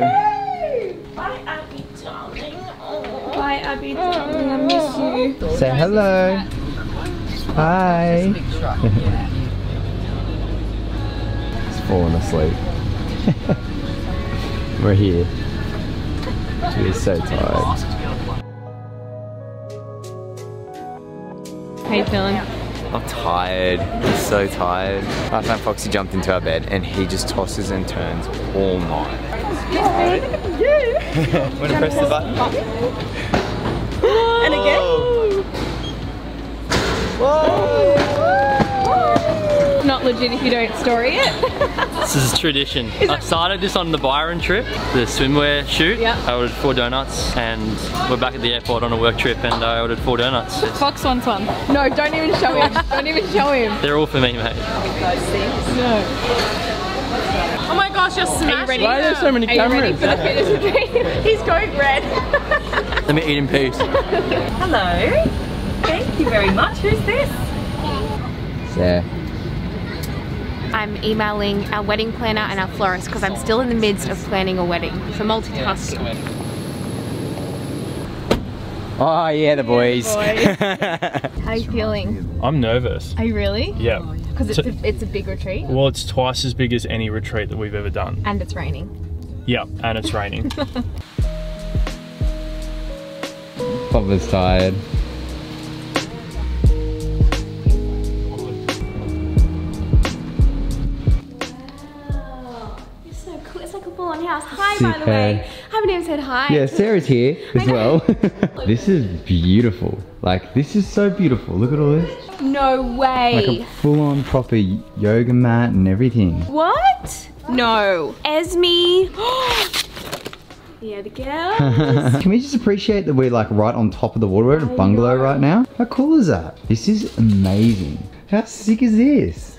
Bye, Abby, darling. Oh. Bye, Abby. darling, I miss you. Say hello. Hi. He's fallen asleep. We're here. She is so tired. How you feeling? I'm tired. I'm so tired. Last night Foxy jumped into our bed and he just tosses and turns all night. Wanna press the button? And again? Whoa. Not legit if you don't story it. This is a tradition. I started this on the Byron trip, the swimwear shoot. Yeah. I ordered four donuts and we're back at the airport on a work trip and I ordered four donuts. Fox wants one. No, don't even show him. don't even show him. They're all for me, mate. No. Oh my gosh, you're Are you smashing ready? Why are there so many Are ready cameras? for the fitness retreat? He's going red. Let me eat in peace. Hello. Thank you very much. Who's this? Yeah. I'm emailing our wedding planner and our florist because I'm still in the midst of planning a wedding. So multitasking. Oh yeah, the boys. How are you feeling? I'm nervous. Are you really? Yeah. Because it's a, it's a big retreat Well, it's twice as big as any retreat that we've ever done. and it's raining. Yeah, and it's raining. Papa's tired. Oh, it's so cool. It's like a full-on house. Hi, by by the the way. way. way. I haven't even said hi. Yeah, Sarah's here as well. this is beautiful. Like this is so beautiful. Look at all this. No way. Like a full-on proper yoga mat and everything. What? No. Esme. yeah, the girl. Can we just appreciate that we're like right on top of the water? We're in a bungalow right now. How cool is that? This is amazing. How sick is this?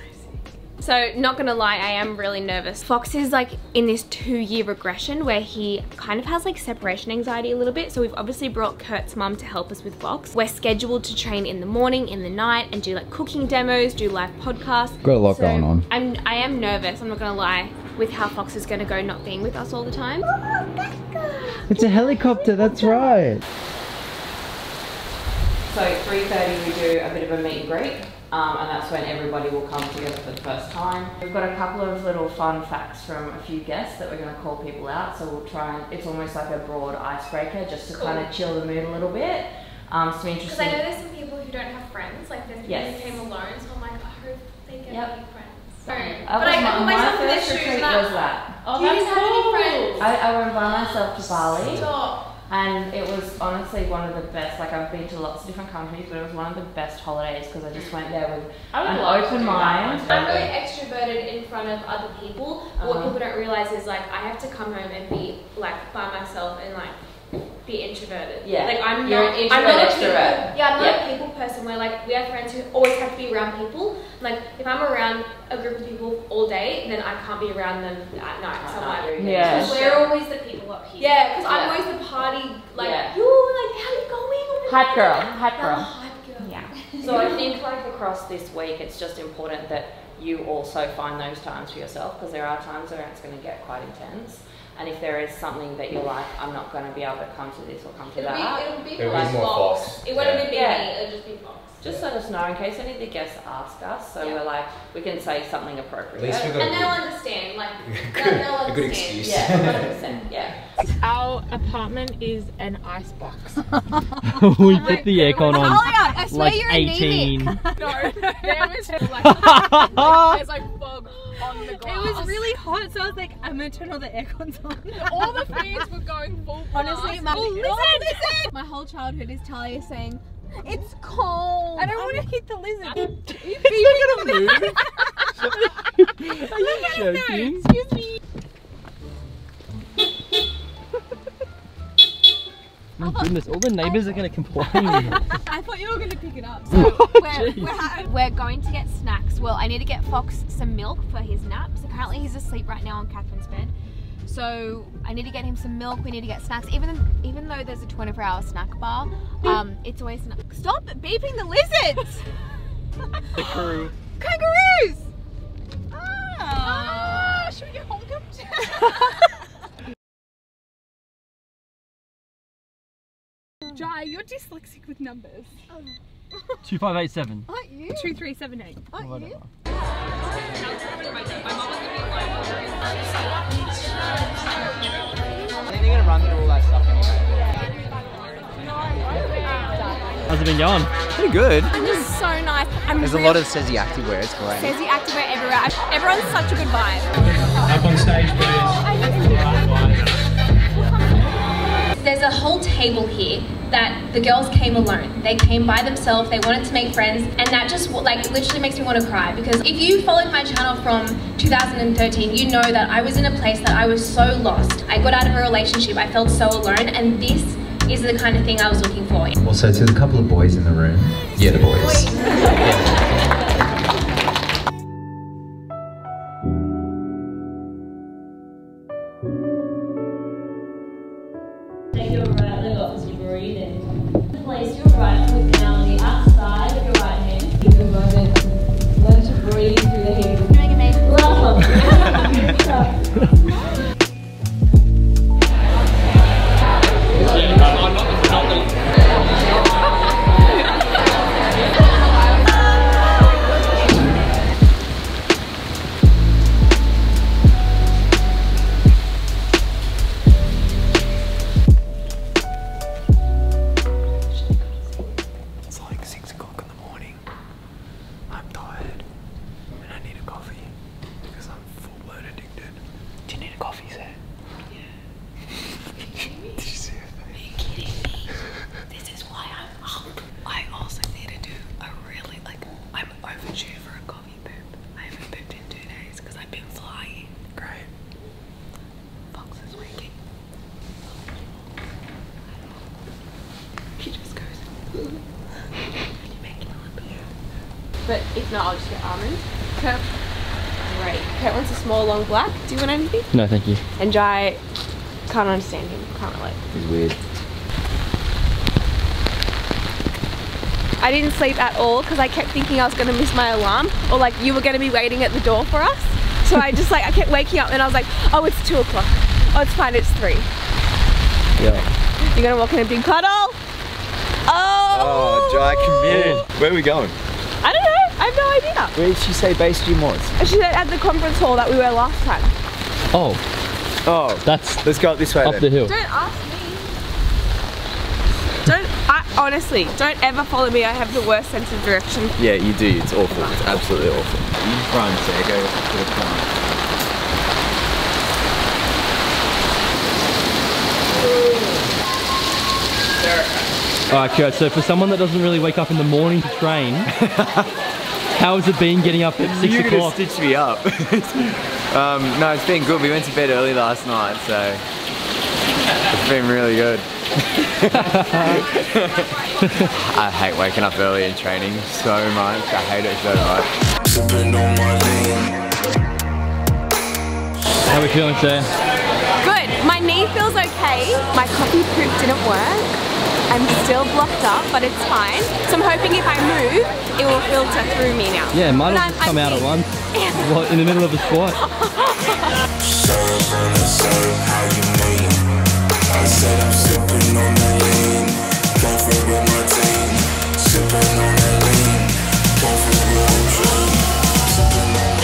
So, not gonna lie, I am really nervous. Fox is like in this two year regression where he kind of has like separation anxiety a little bit. So, we've obviously brought Kurt's mum to help us with Fox. We're scheduled to train in the morning, in the night, and do like cooking demos, do live podcasts. Got a lot So, going on. I'm, I am nervous, I'm not gonna lie, with how Fox is gonna go not being with us all the time. It's a helicopter, that's right. So 3.30 we do a bit of a meet and greet. Um, and that's when everybody will come together for the first time. We've got a couple of little fun facts from a few guests that we're going to call people out. So we'll try and it's almost like a broad icebreaker just to kind of chill the mood a little bit. Um, some Because I know there's some people who don't have friends, like there's people Yes. who came alone, so I'm like, I hope they get Yep. any friends. So, That but I my, put my myself in their first shoes retreat I- was that. Do you guys have any friends? I, I went by myself to Bali. Stop. And it was honestly one of the best. Like I've been to lots of different countries, but it was one of the best holidays because I just went there with an open mind. I'm really extroverted in front of other people. What Uh-huh. people don't realize is like I have to come home and be like by myself and like be introverted. Yeah. Like I'm You're not. an I'm not a introvert, people, extrovert. Yeah, I'm not Yeah. a people person. Where like we have friends who always have to be around people. Like if I'm around a group of people all day, then I can't be around them at night. So I'm like, Yeah. Because we're always the people up here. Yeah, because I'm always the party. Like Yeah. you, like how you going? Hype girl, hype oh, girl. hype girl. Yeah. So I think like across this week, it's just important that you also find those times for yourself because there are times where it's going to get quite intense. And if there is something that you're like, I'm not going to be able to come to this or come to It'll be, that, it'll be It'll be more Fox. Fox. It wouldn't be Yeah. me, it'll just be Fox. Just let us know in case any of the guests ask us. So Yeah. we're like, we can say something appropriate. At least we got And a they'll good, understand, like, good, they'll, they'll a good understand. excuse. Yeah, 100%. Yeah. Our apartment is an icebox. we put the aircon on I swear like you're 18. no, there was like, there's like fog on the glass. It was really hot, so I was like, I'm gonna turn all the aircons on. all the fans were going full Honestly, blast. my, Oh, listen! my whole childhood is Talia saying, It's cold. I don't want to hit the lizard. Are you joking? Excuse me. My goodness, all the neighbours are going to complain. I thought you were gonna pick it up. So we're, oh, we're, we're going to get snacks. Well, I need to get Fox some milk for his naps. Apparently, he's asleep right now on Catherine's bed. So I need to get him some milk. We need to get snacks. Even even though there's a 24-hour snack bar, um, it's always stop beeping the lizards. the crew. Kangaroos. Ah, ah! should we go honkum? Jai, you're dyslexic with numbers. Um. Oh. 2587. Aren't you? 2378. Aren't you? Whatever. They're gonna run through all that stuff anyway. How's it been going? Pretty good. This is so nice. I'm There's a lot of Sezzy activewear, it's great. Sezzy activewear everywhere. Everyone's such a good vibe. Up on stage, please. There's a whole table here that the girls came alone. They came by themselves, they wanted to make friends, and that just like literally makes me want to cry because if you followed my channel from 2013, you know that I was in a place that I was so lost. I got out of a relationship, I felt so alone, and this is the kind of thing I was looking for. Also, to the couple of boys in the room. Yeah, the boys. Take But if not, I'll just get almond. Kurt, great. Kurt wants a small, long black. Do you want anything? No, thank you. And Jai can't understand him. Can't relate. It's weird. I didn't sleep at all because I kept thinking I was going to miss my alarm or like you were going to be waiting at the door for us. So I just like, I kept waking up and I was like, oh, it's two o'clock. Oh, it's fine, it's three. Yeah. You're going to walk in a big puddle? Oh! Oh, Jai, committed. Where are we going? I don't know. I have no idea. Where did she say base gym was? She said at the conference hall that we were last time. Oh, Oh, that's let's go up this way up then. the hill. Don't ask me. Don't, I honestly, don't ever follow me. I have the worst sense of direction. Yeah, you do. It's awful. It's absolutely awful. You run, so go to the front. Alright, Kurt, so for someone that doesn't really wake up in the morning to train, how has it been getting up at 6 You're gonna o'clock? stitch me up. um, no, it's been good. We went to bed early last night, so it's been really good. I hate waking up early and training so much. I hate it so much. How are we feeling, Sam? Good. My knee feels okay. My coffee poop didn't work. I'm still blocked up, but it's fine. So I'm hoping if I move, it will filter through me now. Yeah, might But as come I'm out at fit. once. What, in the middle of a squat?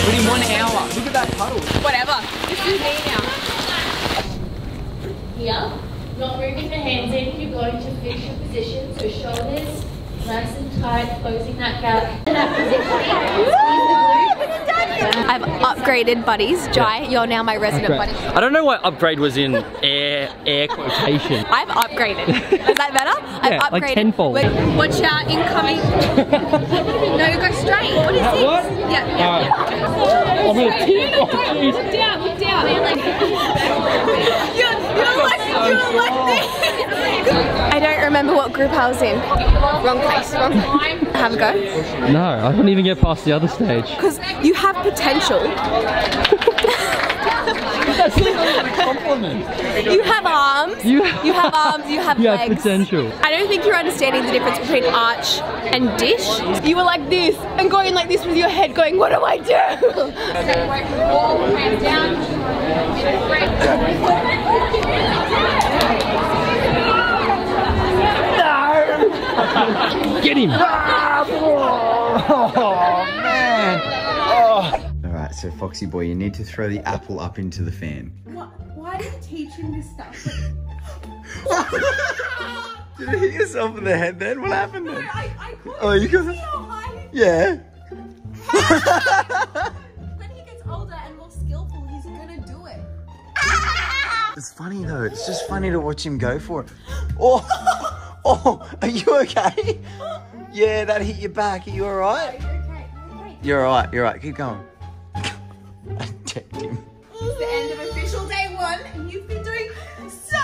Within one hour. Look at that puddle. Whatever. This is me now. Here, not moving the hands in. You're going to fix your position. So shoulders nice and tight, closing that gap. That position. I've upgraded buddies. Jai, you're now my resident buddy. I don't know why upgrade was in air air quotation. I've upgraded. Is that better? I've like upgraded. tenfold. Wait, Watch out, incoming. no, go straight. What is this? What? Yeah, yeah, yeah. I'm gonna tip. Oh, jeez. Look down, look down. you're, you're like, you're like this. Oh. I don't remember what group I was in. Wrong place, wrong. Have a go. No, I couldn't even get past the other stage. Because you have potential. That's literally a compliment. You have arms. You, You have arms. You have you have legs. potential. I don't think you're understanding the difference between arch and dish. You were like this and going like this with your head going, what do I do? Wall, hands down. him. Oh, man. Oh. All right, so Foxy boy, you need to throw the apple up into the fan. Why do you teach him this stuff? Did you hit yourself in the head then? What happened then? I, I Oh, you got see how high Yeah. When he gets older and more skillful, he's gonna do it. It's funny though. It's just funny to watch him go for it. Oh, oh, are you okay? Yeah, that hit your back. Are you all right? You're all right. You're all right. Keep going. I checked him. It's the end of official day one, and you've been doing so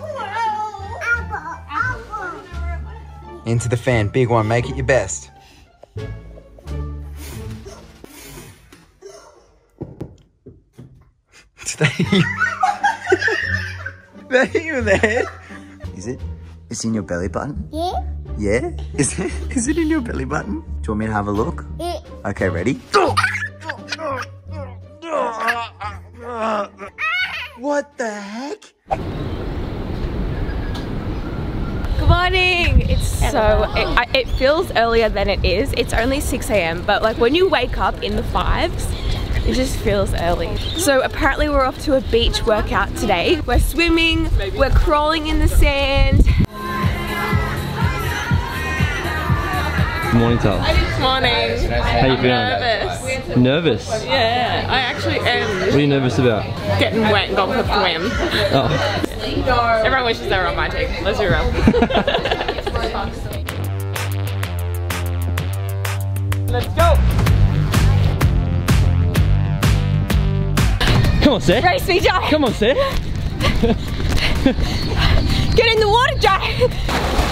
well. Apple, apple. Into the fan. Big one. Make it your best. Did they hit you? Did they hit you in the head? Is it? Is it in your belly button? Yeah. Yeah? Is it, is it in your belly button? Do you want me to have a look? Yeah. Okay, ready? What the heck? Good morning. It's so it, it feels earlier than it is. It's only 6 a.m. But like when you wake up in the fives, it just feels early. So apparently we're off to a beach workout today. We're swimming. We're crawling in the sand. Good morning, Tal. Morning. How you feeling? Nervous. Nervous? Yeah, I actually am What are you nervous about? getting wet and gone for a swim. Oh, Everyone wishes they were on my team. Let's be real. let's go. Come on, Seth. Race me, Jai. Come on, Seth. Get in the water, Jai.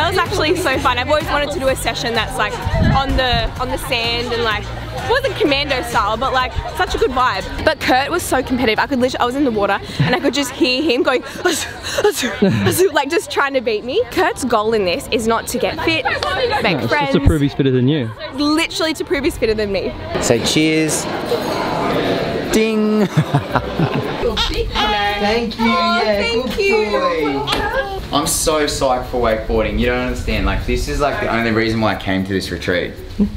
That was actually so fun. I've always wanted to do a session that's like on the on the sand and like it wasn't commando style, but like such a good vibe. But Kurt was so competitive. I could literally I was in the water and I could just hear him going like just trying to beat me. Kurt's goal in this is not to get fit, make No, it's friends, just to prove he's fitter than you. literally to prove he's fitter than me. So cheers. Ding. Thank you. yeah, thank good you. boy. I'm so psyched for wakeboarding. You don't understand. Like this is like the only reason why I came to this retreat. no.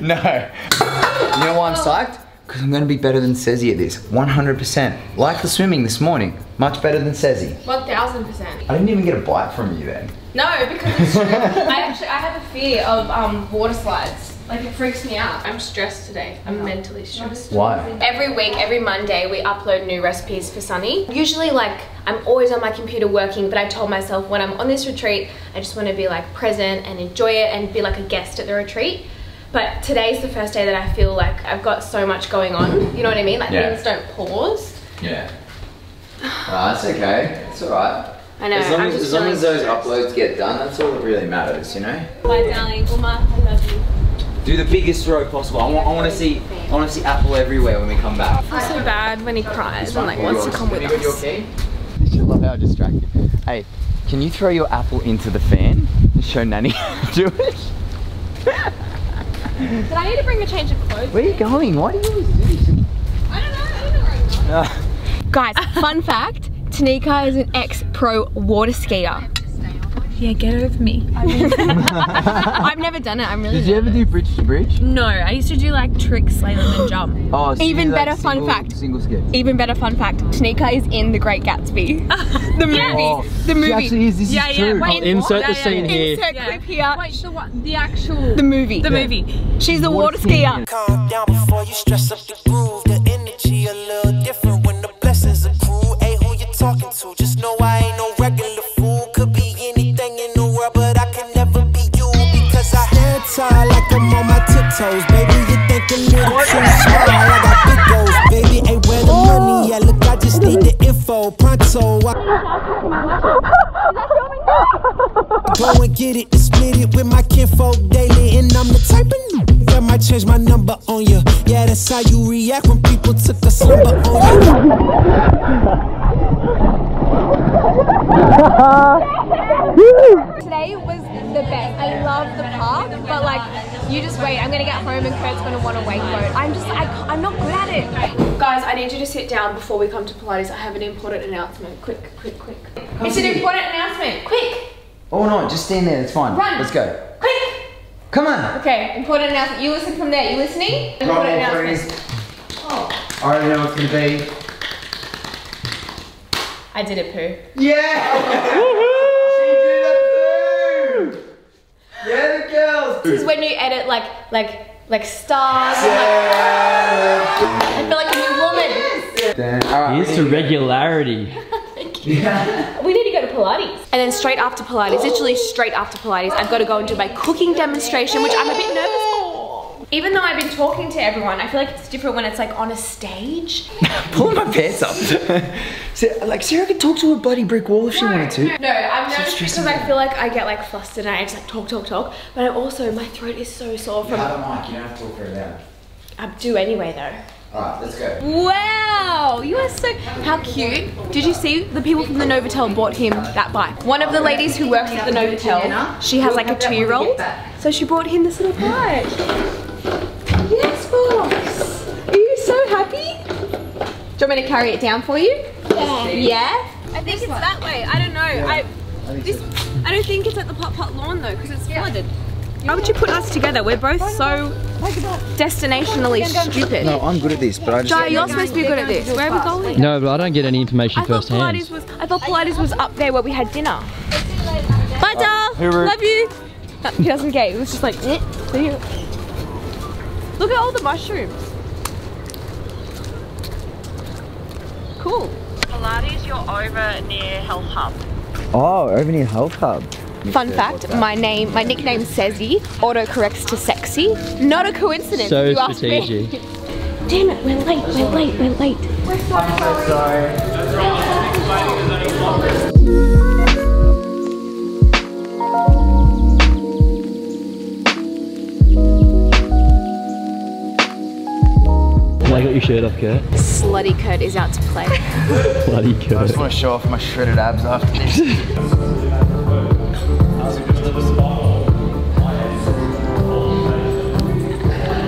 You know why I'm psyched? Because I'm going to be better than Sezzy at this. 100%. Like the swimming this morning. Much better than Sezzy. 1000%. I didn't even get a bite from you then. No, because it's true. I actually I have a fear of um, water slides. Like it freaks me out. I'm stressed today. I'm mentally stressed. Why? Every week, every Monday, we upload new recipes for Sunee. Usually, like, I'm always on my computer working, but I told myself when I'm on this retreat, I just want to be like present and enjoy it and be like a guest at the retreat. But today's the first day that I feel like I've got so much going on. You know what I mean? Like Yeah. things don't pause. Yeah. Ah, that's okay. It's alright. I know. As long I'm as, just as, long feeling as those stressed. uploads get done, that's all that really matters, you know? Bye, darling. Uma, I love you. Do the biggest throw possible. I want, I want to see, I want to see Apple everywhere when we come back. I feel so bad when he cries and like wants to come with Have you got us. key? I love how distracted. Hey, can you throw your apple into the fan and show Nanny how to do it? Did I need to bring a change of clothes? Where are you going? Why do you always do this? I don't know. I don't know where I'm Uh, Guys, fun fact, Tanika is an ex-pro water skier. Yeah, get over me. I've never done it, I'm really did you ever do bridge to bridge? No, I used to do like tricks, slalom and jump. Oh, so you Even do, like, better fun single- fact. Single skip. Even better fun fact, Tanika is in The Great Gatsby. the movie. Oh, the she movie. actually is. This Yeah, is yeah, true. wait. I'll insert the Yeah, yeah, scene yeah. here. Insert clip here. Wait, the what? The actual. The movie. The movie. She's the water skier. I got big goals, baby. Ain't where the oh. money at? Look, I just need the info. Pronto. I Go and get it and split it with my kinfolk daily. And I'm the type of that might change my number on you. Yeah, that's how you react when people took a slumber on you. Today was the best. I love the park, but like, you just wait. I'm gonna get home and Kurt's gonna want to wakeboard. I'm just, I, I'm not good at it. Guys, I need you to sit down before we come to Pilates. I have an important announcement. Quick, quick, quick. It's an important announcement. Quick, Oh no, just stand there. It's fine. Run. Let's go. quick. Come on. Okay, important announcement. You listen from there. You listening? Important roll, announcement. please. Oh. I already know what it's gonna be. I did it, poo. Yeah! she did it too! Yeah, the! This is when you edit like like like stars. and, Yeah! like, I feel like a new woman. Then, all right, Here's we to need to go. We need to go to Pilates. And then straight after Pilates, literally straight after Pilates, I've got to go and do my cooking demonstration, which I'm a bit nervous for. Even though I've been talking to everyone, I feel like it's different when it's like on a stage. Pulling my pants up. like, Sarah could talk to a bloody brick wall if she wanted to. No, I'm nervous stressing because I feel like I get like flustered and I just like talk, talk, talk. But I also, my throat is so sore from. Have a mic, you don't have to talk very loud. I do anyway though. Alright, let's go. Wow, you are so how cute. Did you see the people from the Novotel bought him that bike? One of the ladies who works at the Novotel, she has like a two-year-old, so she bought him this little bike. Yes, boss. Are you so happy? Do you want me to carry it down for you? Yeah. Yeah. I think it's that way. I don't know. I this I don't think it's at the Pot Pot lawn though because it's flooded. Why would you put us together? We're both so destinationally stupid. No, I'm good at this, but I just. Jai, you're supposed to be good at this. Where are we going? No, but I don't get any information I thought firsthand. Pilates was I thought Pilates was up there where we had dinner. Bye, doll. Hooroo. Love you. No, he doesn't get. It was just like. "Eh." See you. Look at all the mushrooms. Cool. Pilates, you're over near Health Hub. Oh, over near Health Hub. Fun fact: my name, my nickname Sezzy autocorrects to sexy. Not a coincidence. So you ask me. strategic. Damn it, we're late. We're late. We're late. I'm so sorry. I got your shirt off, Kurt. Slutty Kurt is out to play. Bloody Kurt. I just want to show off my shredded abs after this.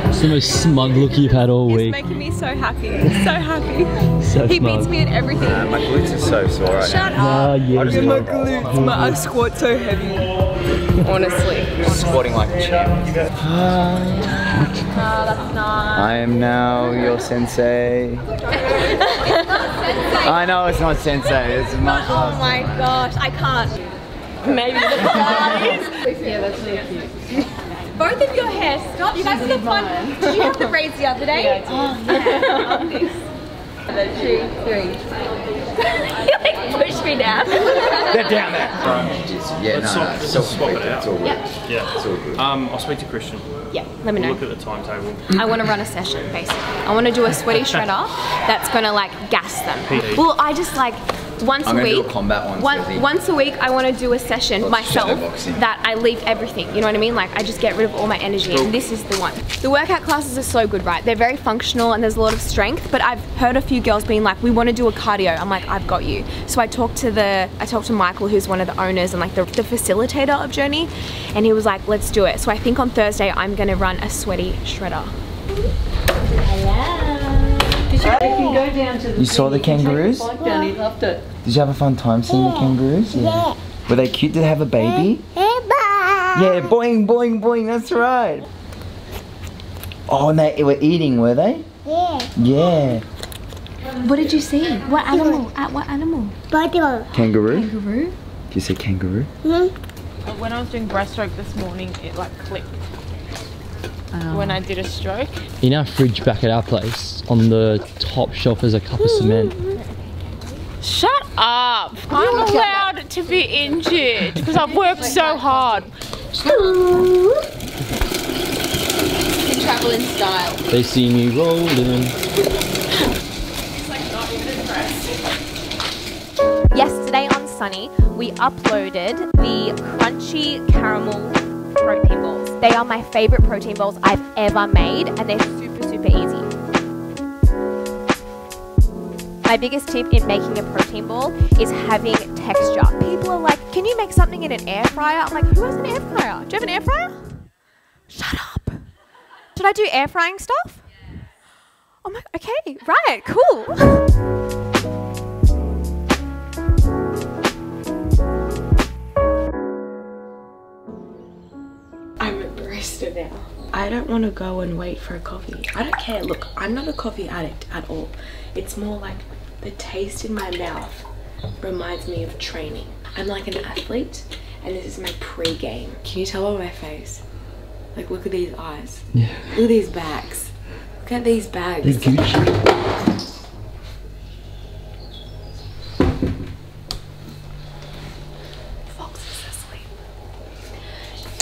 It's the most smug look you've had all week. It's week. making me so happy. So happy. So He smug. beats me in everything. my glutes are so sore right Shut up. yeah. glutes. My I squat so heavy. Honestly. Squatting like a uh, champ. That's not. I am now your sensei. I know it's not sensei, it's martial Oh my gosh, I can't. Maybe the Pilates. yeah, that's really cute. Both of your hair, stop. You guys look fun. Did you have the braids the other day? Yeah, oh, yeah. Two, three. you like push me down. They're down there. Yeah, Let's no, no, swap- it's swap it out. It's all good. Yeah. Yeah. It's all good. Um, I'll speak to Christian. Yeah, let me know. look at the timetable. I want to run a session, basically. I want to do a sweaty shredder that's gonna like gas them. PT. Well, I just like once I'm a gonna do week. a combat one, One, Sophie. once a week, I want to do a session Lots myself that I leave everything. You know what I mean? Like I just get rid of all my energy, and this is the one. The workout classes are so good, right? They're very functional and there's a lot of strength. But I've heard a few girls being like, "We want to do a cardio." I'm like, "I've got you." So I talked to the, I talked to Michael, who's one of the owners and like the, the facilitator of Journey, and he was like, "Let's do it." So I think on Thursday I'm gonna run a sweaty shredder. You saw the kangaroos? loved it. Did you have a fun time seeing the kangaroos? Yeah. Were they cute? Did they have a baby? Yeah, boing, boing, boing, that's right. Oh, and they were eating, were they? Yeah. Yeah. What did you see? What animal? At what animal? Kangaroo? Kangaroo. Did you say kangaroo? Hmm? When I was doing breaststroke this morning, it like clicked. Oh. When I did a stroke. In our fridge back at our place, on the top shelf, is a cup of hmm, hmm, cement. Shut up! I'm allowed to be injured because I've worked so hard. You travel in style. They see me rolling. Yesterday on Sunee, we uploaded the crunchy caramel protein balls. They are my favorite protein balls I've ever made, and they're My biggest tip in making a protein ball is having texture. People are like, can you make something in an air fryer? I'm like, who has an air fryer? Do you have an air fryer? Shut up. Should I do air frying stuff? Oh my, okay, right, cool. I don't want to go and wait for a coffee. I don't care. Look, I'm not a coffee addict at all. It's more like the taste in my mouth reminds me of training. I'm like an athlete and this is my pre-game. Can you tell by my face? Like look at these eyes. Yeah. Look at these bags. Look at these bags. They're Gucci. Fox is asleep.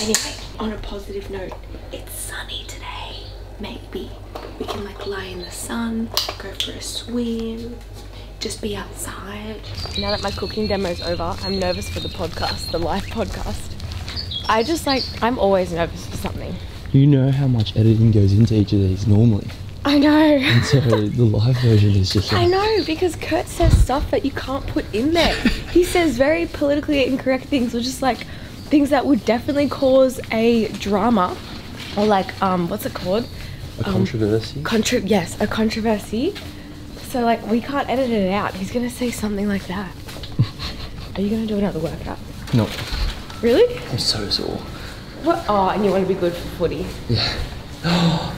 Anyway, on a positive note, it's sunny today. Maybe we can like lie in the sun, go for a swim, just be outside. Now that my cooking demo is over, I'm nervous for the podcast, the live podcast. I just like, I'm always nervous for something. You know how much editing goes into each of these normally. I know. And so the live version is just I know because Kurt says stuff that you can't put in there. he says very politically incorrect things, or just like things that would definitely cause a drama, or like um, what's it called? a controversy. Contro- yes, a controversy. So like we can't edit it out. He's gonna say something like that. Are you gonna do another workout? No, Really? I'm so sore. What? Oh, and you want to be good for footy? Yeah.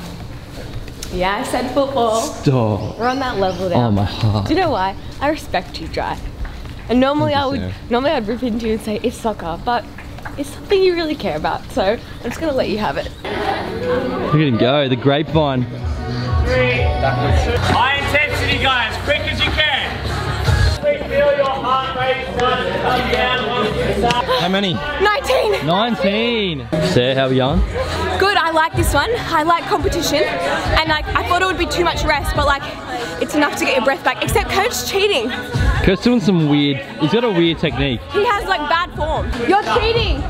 Yeah, I said football. Stop. We're on that level now. Oh, my heart. Do you know why? I respect you, Dry. And normally I would, normally I'd rip into you and say it's soccer, but it's something you really care about. So I'm just gonna let you have it. Look at him go, the grapevine. High intensity, guys, quick as you can. Feel your heart rate start to come down once you start. How many? 19. 19. Sarah, how are we going? Good. I like this one. I like competition, and like I thought it would be too much rest, but like it's enough to get your breath back. Except coach cheating. Kurt's doing some weird, he's got a weird technique. He has like bad form. You're cheating.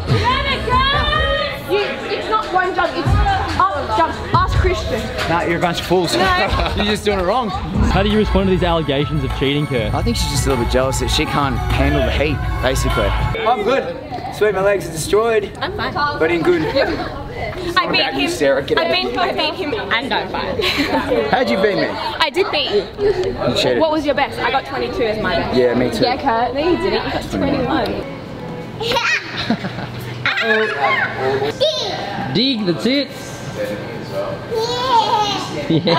You, it's not one jump. It's up jump. Ask Christian. Nah, you're a bunch of fools. No. you're just doing it wrong. How do you respond to these allegations of cheating, Kurt? I think she's just a little bit jealous that she can't handle the heat, basically. I'm good. Sweet, my legs are destroyed, I'm fine. but in good. I beat about you, him. Sarah? Get I out. beat, I beat him and I'm fine. How'd you beat me? I did beat you. You cheated. What was your best? I got 22 as my best. Yeah, me too. Yeah, Kurt. No, you didn't. You got 21. Dig, that's it. Yeah.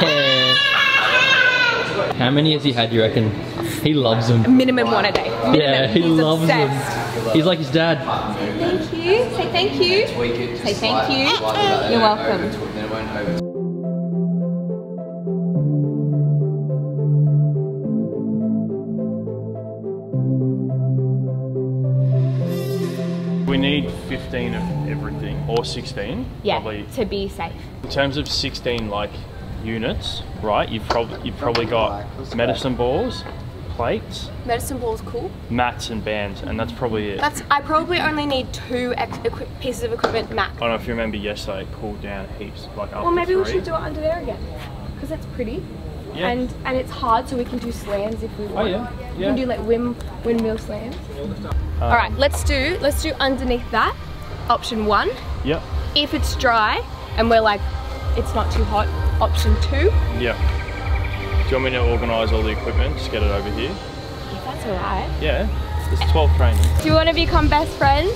How many has he had, you reckon? He loves them. Minimum one a day. Minimum. Yeah, he He's loves obsessed. them. He's like his dad. Thank you. Say thank you. Say thank you. You're welcome. We need 15 of everything, or 16. Yeah, Probably. to be safe. In terms of 16 like units, right? You've probably you've probably got medicine balls, plates, Medicine ball's cool. mats, and bands, and that's probably it. That's. I probably only need two pieces of equipment max. I don't know if you remember yesterday, it cooled down heaps, like up Well, maybe to we should do it under there again, because that's pretty. Yeah. And and it's hard, so we can do slams if we want. Oh, yeah. We Yeah. can do like wim windmill slams. Um, All right, let's do let's do underneath that. Option one. Yep. If it's dry and we're like, it's not too hot. Option two. Yeah. Do you want me to organise all the equipment? Just get it over here. If that's alright. Yeah. It's 12 training. Do you want to become best friends?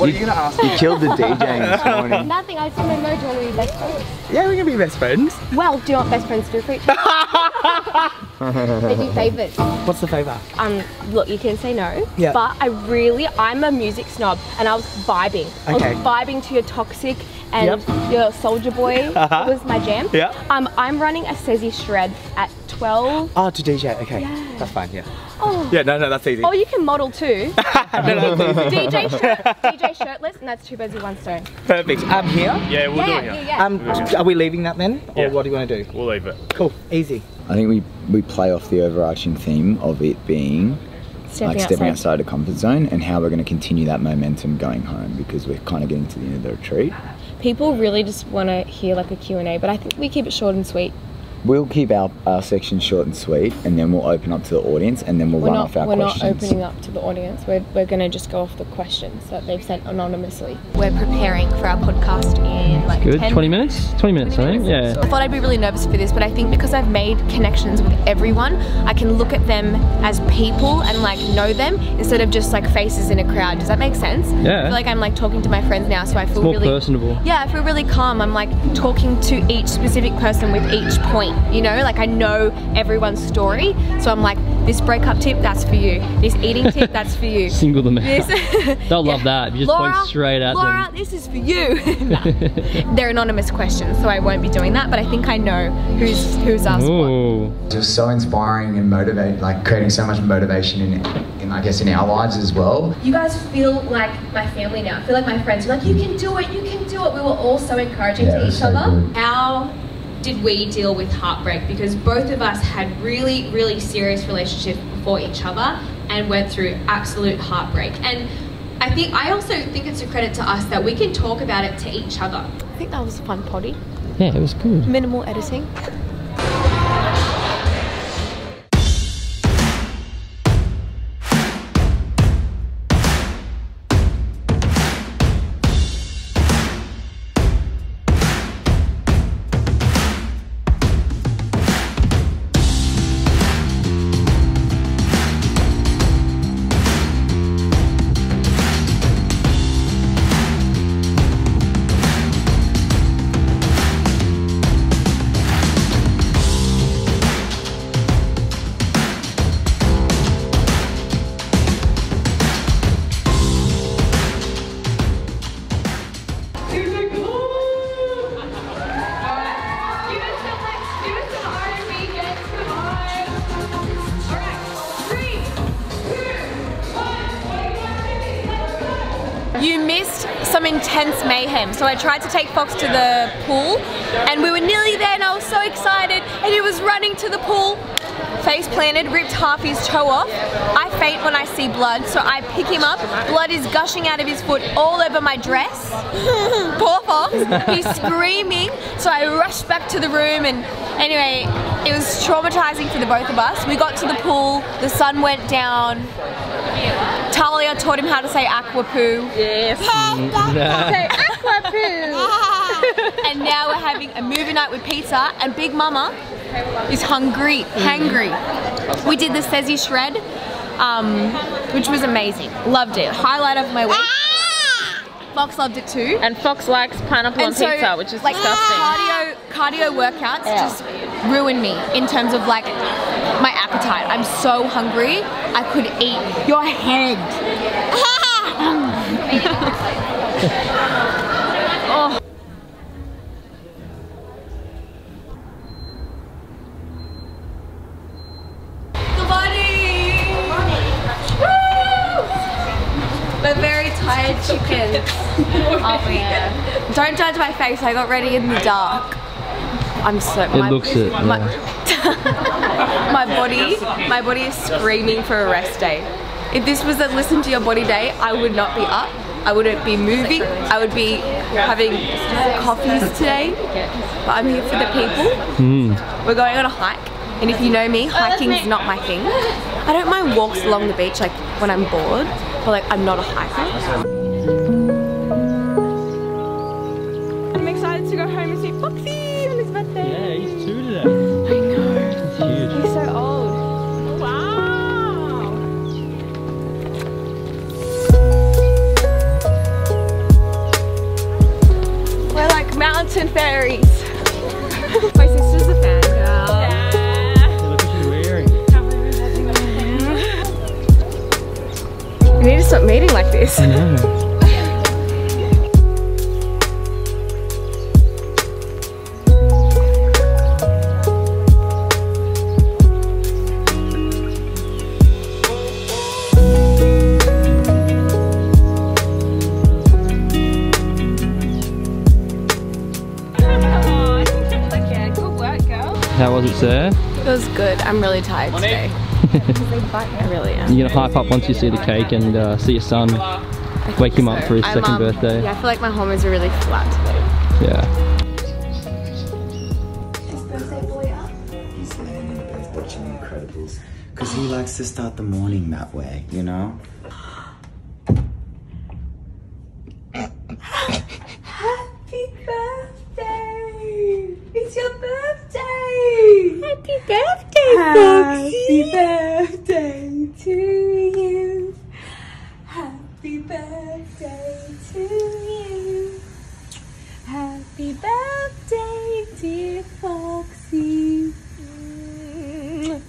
What are you gonna ask? You killed the DJ this morning. Nothing. I just want to know. Do you want to be best friends? Yeah, we can be best friends. Well, do you want best friends to do for each other? they do favours. What's the favour? Um, look, you can say no. Yeah. But I really, I'm a music snob, and I was vibing. Okay. I was vibing to your Toxic and Yep. your Soldier Boy. Uh-huh. Was my jam. Yeah. Um, I'm running a Sezzy shred at 12. Oh, to DJ. Okay, that's fine. Yeah. Oh. Yeah, no, no, that's easy. Oh, you can model too. no, that's easy. DJ shirt, DJ shirtless, and that's two birds with one stone. Perfect. Um, here. Yeah, we'll Yeah, do it here. yeah. Um, are we leaving that then, or Yeah. what do you want to do? We'll leave it. Cool. Easy. I think we, we play off the overarching theme of it being Stepping like stepping outside. outside the comfort zone and how we're going to continue that momentum going home because we're kind of getting to the end of the retreat. People really just want to hear like a Q&A, but I think we keep it short and sweet. We'll keep our, our section short and sweet, and then we'll open up to the audience, and then we'll We're run not, off our we're questions. not opening up to the audience. We're, we're going to just go off the questions that they've sent anonymously. We're preparing for our podcast in like Good. 10 20 minutes? 20 minutes, I think. Yeah. I thought I'd be really nervous for this, but I think because I've made connections with everyone, I can look at them as people and like know them instead of just like faces in a crowd. Does that make sense? Yeah. I feel like I'm like talking to my friends now, so I feel It's more really personable. Yeah, I feel really calm. I'm like talking to each specific person with each point. You know, like I know everyone's story, so I'm like, this breakup tip, that's for you. This eating tip, that's for you. Single them out. This- They'll love that. You just Laura, point straight at Laura, this is for you. They're anonymous questions, so I won't be doing that. But I think I know who's who's them. asked what. Ooh. Just so inspiring and motivate, like creating so much motivation in, in, I guess, in our lives as well. You guys feel like my family now. I feel like my friends. You're like, you can do it, you can do it. We were all so encouraging Yeah, to each so other. good. How did we deal with heartbreak? Because both of us had really, really serious relationships for each other and went through absolute heartbreak. And I think I also think it's a credit to us that we can talk about it to each other. I think that was a fun potty. Yeah, it was good. Minimal editing. So I tried to take Fox to the pool and we were nearly there and I was so excited and he was running to the pool. Face planted, ripped half his toe off. I faint when I see blood, so I pick him up. Blood is gushing out of his foot all over my dress. Poor Fox. He's screaming, so I rushed back to the room and anyway, it was traumatizing for the both of us. We got to the pool, the sun went down. Talia taught him how to say aqua poo. Yes. and now we're having a movie night with pizza and Big Mama is hungry, hangry. We did the Sezzy shred, um, which was amazing. Loved it. Highlight of my week. Fox loved it too. And Fox likes pineapple on so, pizza, which is like, disgusting. Cardio, cardio workouts just ruin me in terms of like my appetite. I'm so hungry. I could eat your head. tired chickens. oh yeah. Don't judge my face, I got ready in the dark. I'm so It my, looks it. my, yeah. my body my body is screaming for a rest day. If this was a listen to your body day, I would not be up. I wouldn't be moving. I would be having coffees today. But I'm here for the people. Mm. We're going on a hike. And if you know me, oh, hiking's not my thing. I don't mind walks along the beach like when I'm bored, but like I'm not a hiker. I'm excited to go home and see Foxy on his birthday. Yeah, he's two today. I know. It's. He's so old. Oh, wow. We're like mountain fairies. My sister's stop meeting like this. How was it, sir? It was good. I'm really tired today. I really am. You're gonna hype up once you see the cake and uh, see your son. Wake him up for his I'm, second um, birthday. Yeah, I feel like my hormones are really flat today. Yeah. Is birthday boy up? Incredibles. Because he likes to start the morning that way, you know? Happy birthday! It's your birthday! Happy birthday, Happy birthday to you. Happy birthday to you. Happy birthday, dear Foxy. Mm.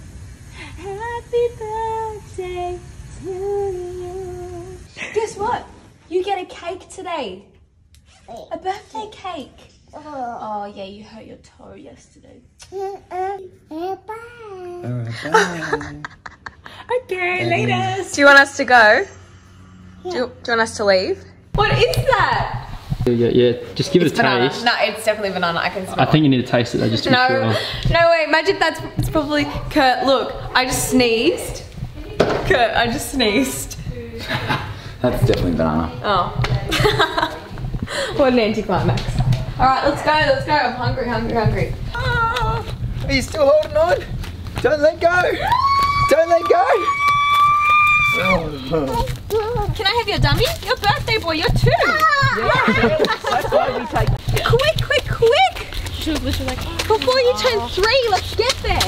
Happy birthday to you. Guess what? You get a cake today. A birthday cake. Oh, yeah, you hurt your toe yesterday. Okay, later. Do you want us to go? Do, you, do you want us to leave? What is that? Yeah, yeah. Just give it a banana. taste. No, it's definitely banana. I can smell I think you need to taste it though, just to be No, sure. no way. Imagine that's it's probably Kurt. Look, I just sneezed. Kurt, I just sneezed. That's definitely banana. Oh. what an anticlimax. All right, let's go. Let's go. I'm hungry, hungry, hungry. Are you still holding on? Don't let go! Don't let go! Can I have your dummy? Your birthday boy. You're two. That's why we take. Quick, quick, quick! She was literally like, before you turn three, let's get there.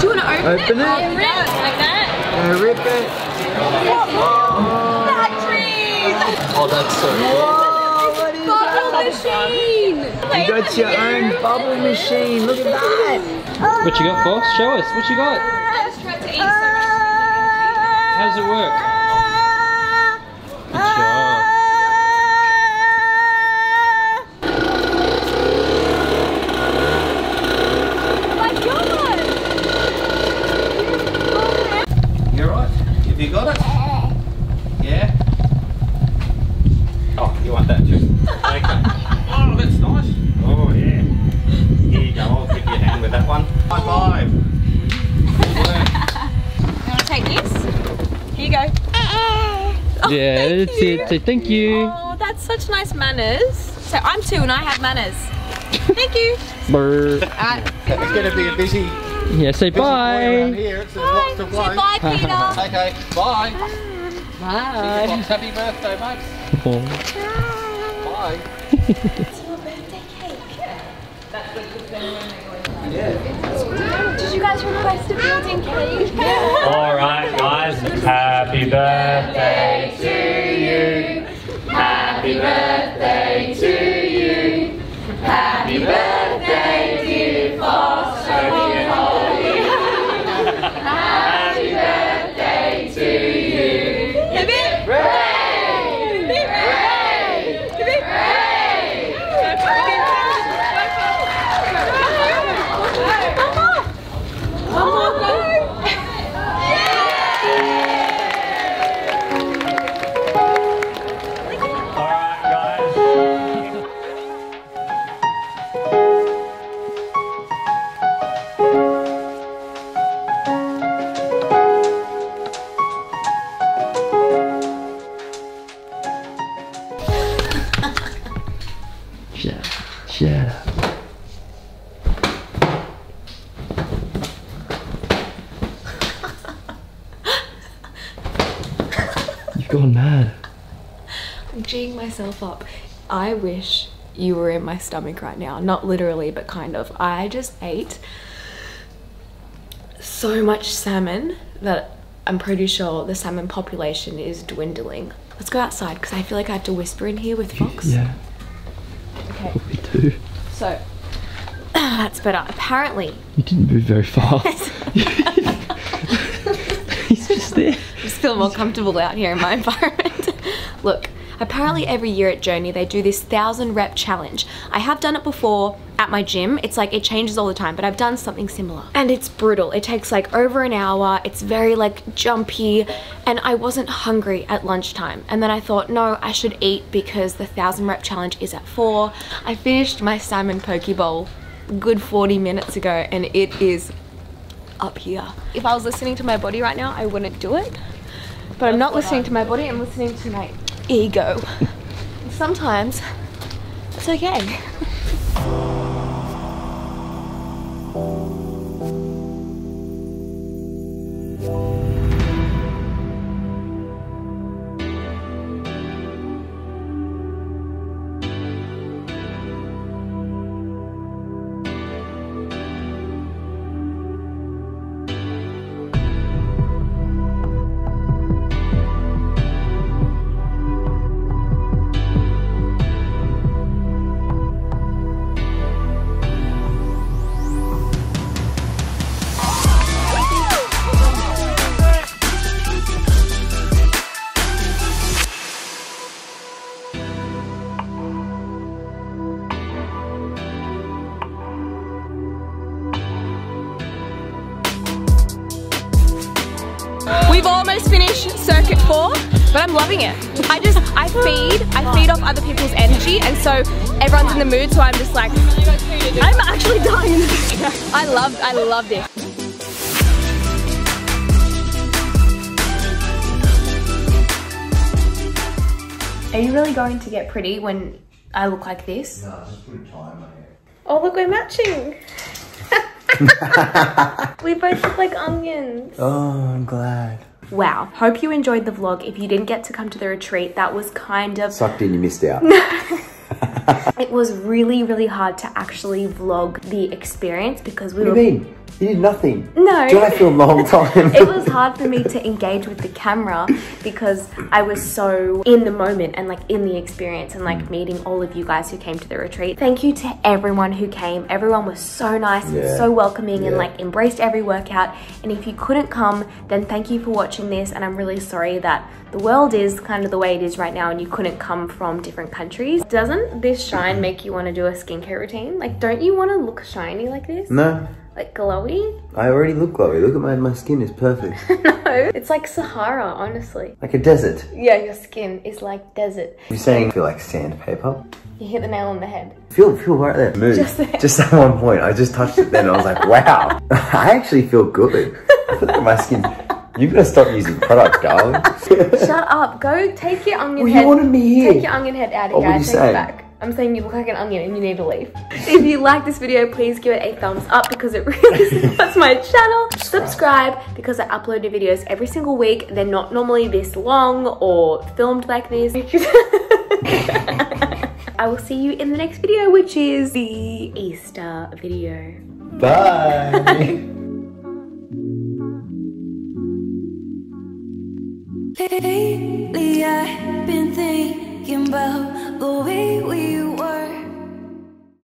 Do you want to open, Open it. Oh, rip it like that. Uh, rip it. Batteries! Oh, that's so cool. Bottle machine! You got your own bubble machine. Look at that. What you got, Fox? Show us. What you got? I just tried to eat so much. How does it work? Good job. my god! You alright? Have you got it? Oh, yeah, that's it. Say thank you. Oh, that's such nice manners. So I'm two and I have manners. Thank you. Brr. Alright. It's going to be a busy, Yeah, say busy boy bye. here. It's, there's lots to. Say bye, Peter. Okay, bye. Bye. See you, Happy birthday, mate. Oh. Bye. Did you guys request a building cake? All right, guys. Happy birthday to you. Happy birthday to you. Happy birthday, dear Fox. I wish you were in my stomach right now. Not literally, but kind of. I just ate so much salmon that I'm pretty sure the salmon population is dwindling. Let's go outside because I feel like I have to whisper in here with Fox. Yeah. Okay. Me too. So that's better. Apparently, You didn't move very far. He's just there. I just feel more comfortable out here in my environment. Look, apparently every year at Journey they do this thousand rep challenge. I have done it before at my gym. It's like it changes all the time, but I've done something similar. And it's brutal. It takes like over an hour. It's very like jumpy and I wasn't hungry at lunchtime. And then I thought, no, I should eat because the thousand rep challenge is at four. I finished my salmon poke bowl a good 40 minutes ago and it is up here. If I was listening to my body right now, I wouldn't do it. But I'm not listening to my body, I'm listening to my ego. Sometimes it's okay. But I'm loving it. I just, I feed, I feed off other people's energy, and so everyone's in the mood, so I'm just like, I'm actually dying. I love, I love this. Are you really going to get pretty when I look like this? No, just put a tie in my hair. Oh look, we're matching. we both look like onions. Oh, I'm glad. Wow, hope you enjoyed the vlog. If you didn't get to come to the retreat, that was kind of... Sucked in, you missed out. It was really, really hard to actually vlog the experience because we What do were... you did nothing. No. Do I film the whole time? it was hard for me to engage with the camera because I was so in the moment and like in the experience and like mm. meeting all of you guys who came to the retreat. Thank you to everyone who came. Everyone was so nice and so welcoming and like embraced every workout. And if you couldn't come, then thank you for watching this. And I'm really sorry that the world is kind of the way it is right now and you couldn't come from different countries. Doesn't this shine make you want to do a skincare routine? Like, don't you want to look shiny like this? No, Like glowy? I already look glowy. Look at my, my skin is perfect. no, it's like Sahara, honestly. like a desert. Yeah, your skin is like desert. You're saying you feel like sandpaper? You hit the nail on the head. Feel, feel right there. Move. Just there. Just at one point. I just touched it then and I was like, wow. I actually feel good. Look at my skin. You better stop using product, darling. Shut up. Go take your onion Well, you head. wanted me here. Take your onion head out of What here. would I you take say? it back. I'm saying you look like an onion and you need to leave. if you like this video, please give it a thumbs up because it really supports my channel. Subscribe because I upload new videos every single week. They're not normally this long or filmed like this. I will see you in the next video, which is the Easter video. Bye. Lately I've been thinking about the way we were